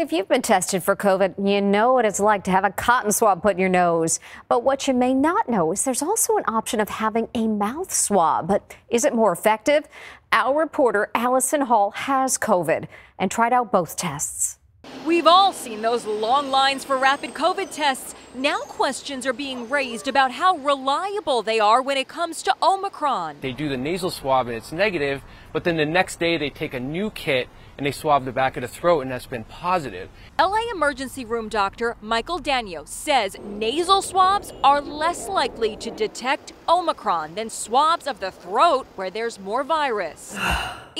If you've been tested for COVID, you know what it's like to have a cotton swab put in your nose. But what you may not know is there's also an option of having a mouth swab. But is it more effective? Our reporter Allison Hall has COVID and tried out both tests. We've all seen those long lines for rapid COVID tests. Now questions are being raised about how reliable they are when it comes to Omicron. They do the nasal swab and it's negative, but then the next day they take a new kit and they swab the back of the throat and that's been positive. LA emergency room doctor Michael Daignault says nasal swabs are less likely to detect Omicron than swabs of the throat where there's more virus.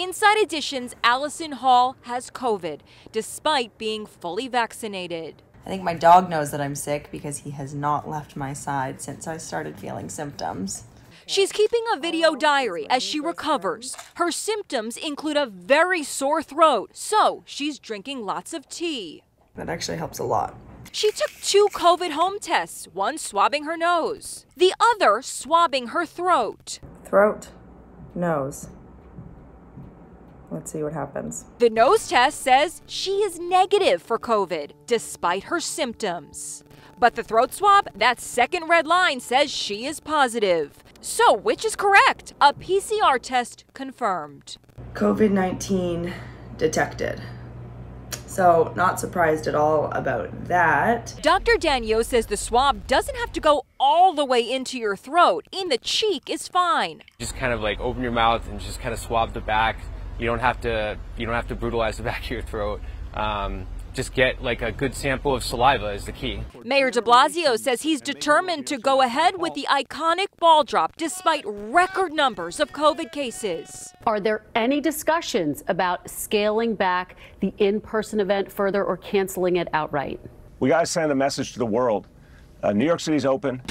Inside Edition's Allison Hall has COVID despite being fully vaccinated. I think my dog knows that I'm sick because he has not left my side since I started feeling symptoms. She's keeping a video diary as she recovers. Her symptoms include a very sore throat, so she's drinking lots of tea. That actually helps a lot. She took two COVID home tests, one swabbing her nose, the other swabbing her throat. Throat, nose. Let's see what happens. The nose test says she is negative for COVID despite her symptoms. But the throat swab, that second red line says she is positive. So, which is correct? A PCR test confirmed. COVID 19 detected. So, not surprised at all about that. Dr. Daignault says the swab doesn't have to go all the way into your throat. In the cheek is fine. Just kind of like open your mouth and just kind of swab the back. You don't have to you don't have to brutalize the back of your throat. Um, just get like a good sample of saliva is the key. Mayor de Blasio says he's determined to go ahead with the iconic ball drop despite record numbers of COVID cases. Are there any discussions about scaling back the in person event further or canceling it outright? We got to send a message to the world. Uh, New York City's open.